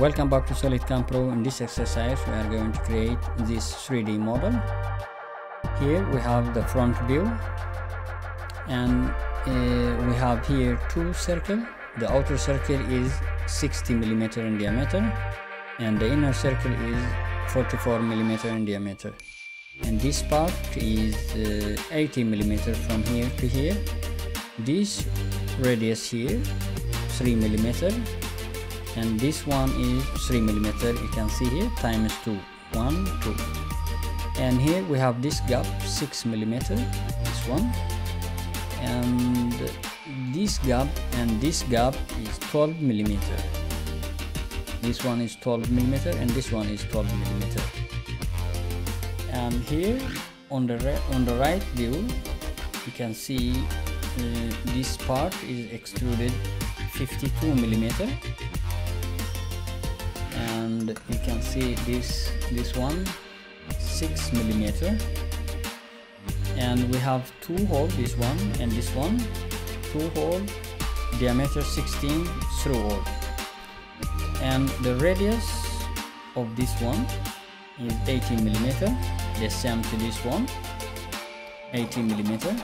Welcome back to SolidCAM Pro. In this exercise we are going to create this 3D model. Here we have the front view and uh, we have here two circles. The outer circle is 60 millimeter in diameter and the inner circle is 44 millimeter in diameter and this part is uh, 80 millimeter from here to here this radius here 3 millimeter and this one is 3 millimeter. You can see here times 2 1 2 and here we have this gap 6 millimeter this one. And this gap and this gap is 12 millimeter. This one is 12 millimeter and this one is 12 millimeter. And here on the on the right view you can see uh, this part is extruded 52 millimeter and you can see this this one 6 millimeter. And we have two hole this one and this one. Two hole diameter 16 through hole. And the radius of this one is 18 millimeter the same to this one 18 millimeter.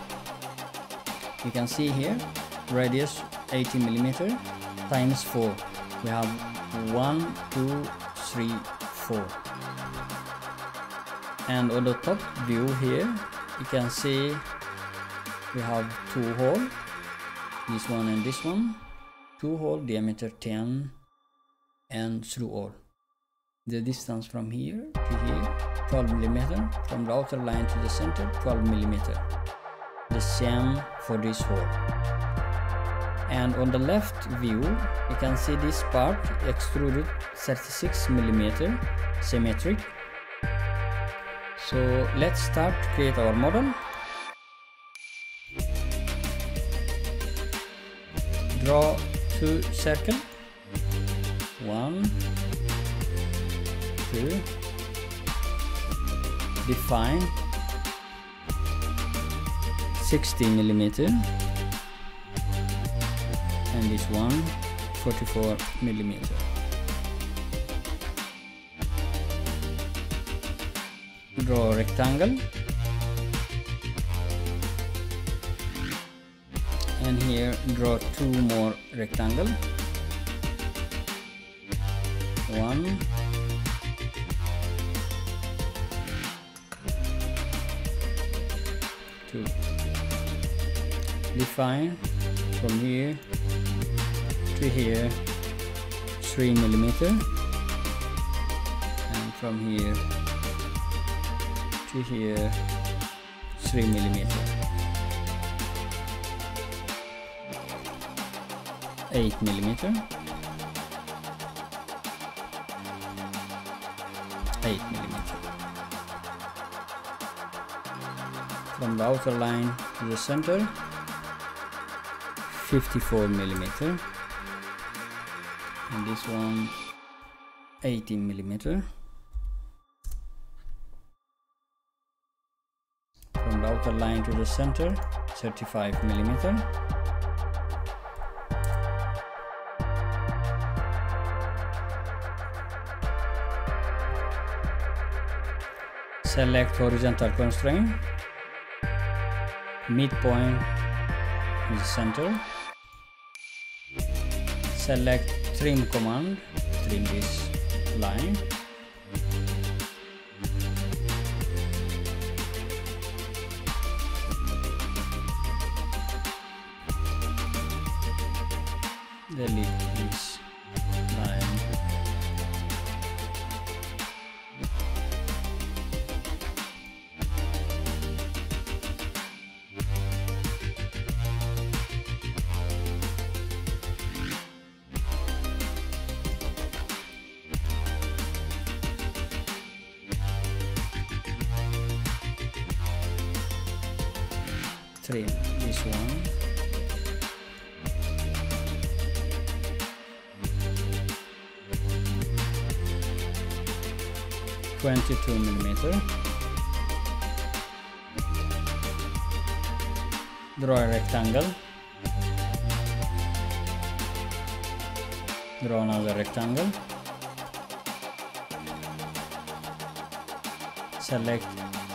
You can see here radius 18 millimeter times 4 we have 1 2 3 4 and on the top view here you can see we have two hole. This one and this one. Two hole diameter 10 and through all. The distance from here to here 12 millimeter. From the outer line to the center 12 millimeter. The same for this hole and on the left view you can see this part extruded 36 millimeter symmetric. So let's start to create our model. Draw two circle one two. Define 60 millimeter and this one 44 millimeter. Draw a rectangle. And here draw two more rectangle. One. Two. Define from here to here 3 millimeter. And from here to here 3 millimeter. 8 millimeter. 8 millimeter. From the outer line to the center 54 millimeter and this one 18 millimeter. From the outer line to the center 35 millimeter. Select horizontal constraint. Midpoint is center. Select trim command trim this line. Delete three this one Twenty-two millimeter. Draw a rectangle. Draw another rectangle. Select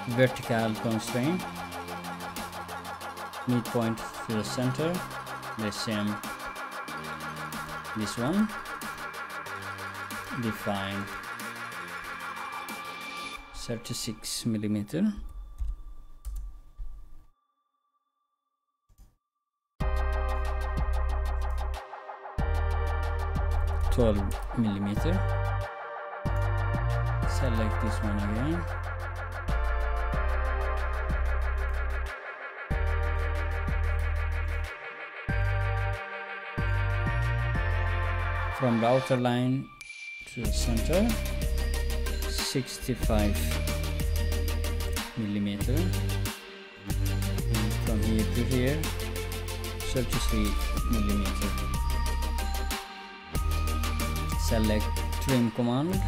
vertical constraint midpoint to the center the same this one define 36 millimeter Twelve millimeter. Select this one again. From the outer line to the center 65 millimeter. From here to here 33 millimeter. Select trim command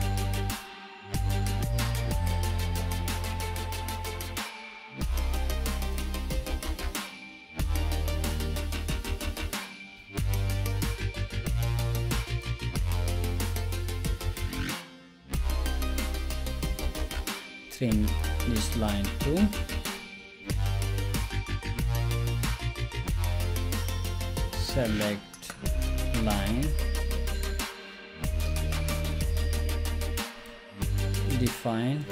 trim this line too select line. Define.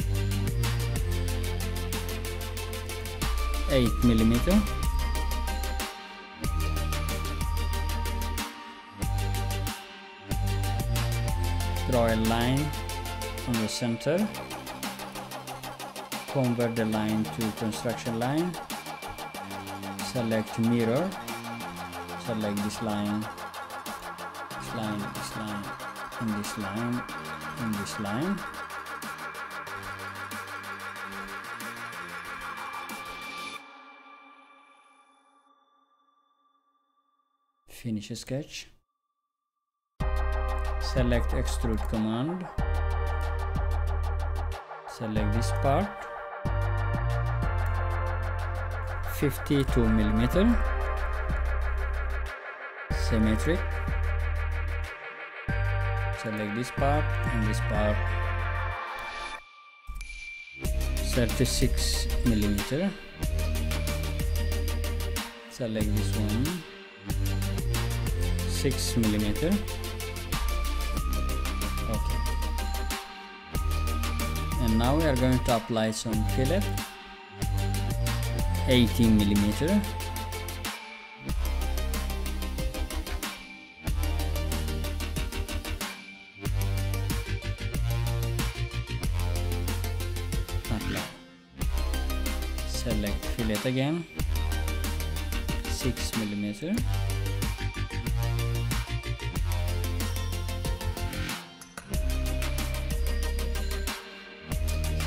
8 millimeter. Draw a line on the center convert the line to construction line. Select mirror. Select this line. This line this line and this line and this line. Finish a sketch. Select extrude command. Select this part 52 millimeter. Symmetric. Select this part and this part. 36 millimeter. Select this one. 6 millimeter. Okay. And now we are going to apply some fillet 18 millimeter. Select fillet again. 6 millimeter.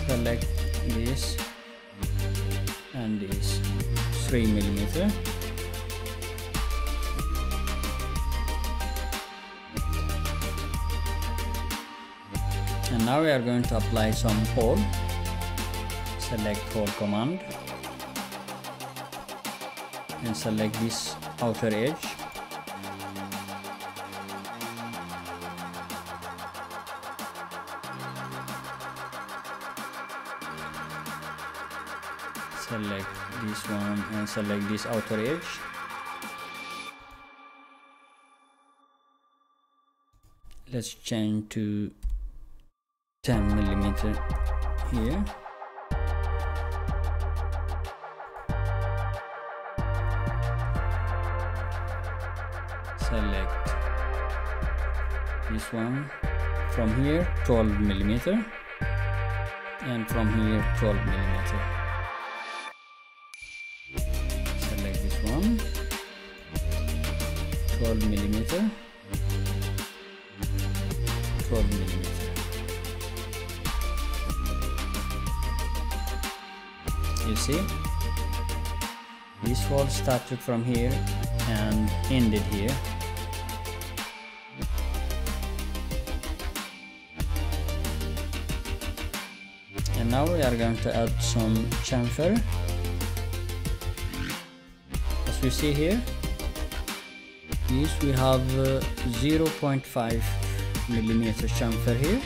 Select this 3 millimeter and now we are going to apply some hole. Select hole command. And select this outer edge one and select this outer edge. Let's change to 10 millimeter here. Select this one from here 12 millimeter and from here 12 millimeter select one. 12 millimeter. 12 millimeter. You see? This hole started from here and ended here. And now we are going to add some chamfer we see here this we have uh, 0.5 millimeter chamfer here.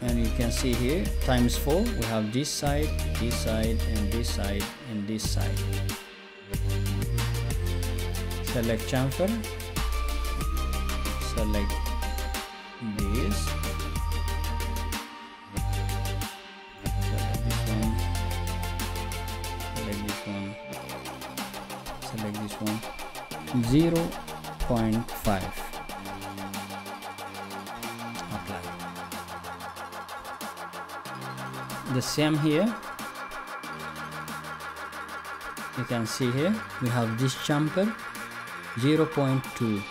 And you can see here times 4 we have this side this side and this side and this side. Select chamfer. Select 0 0.5 the same here. You can see here we have this chamfer 0.2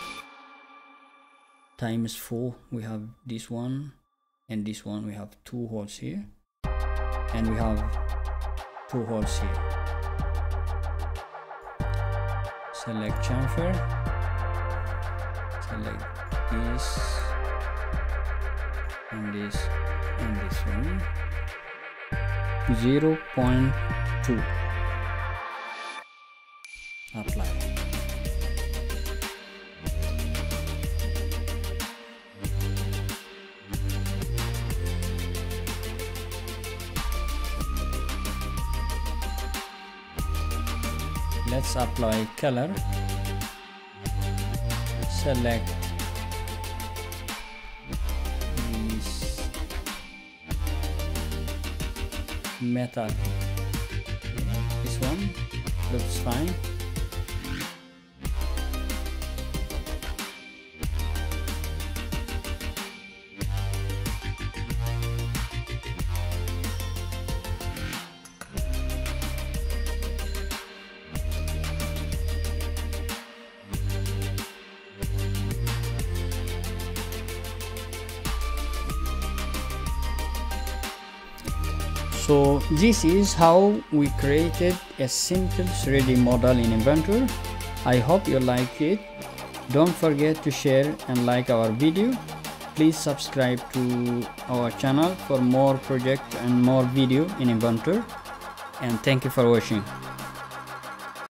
times 4 we have this one and this one we have two holes here. And we have two holes here select chamfer. Select this. And this. And this one. 0 0.2 apply let's apply color. Select metal. This one looks fine So this is how we created a simple 3D model in Inventor. I hope you like it. Don't forget to share and like our video. Please subscribe to our channel for more project and more video in Inventor. And thank you for watching.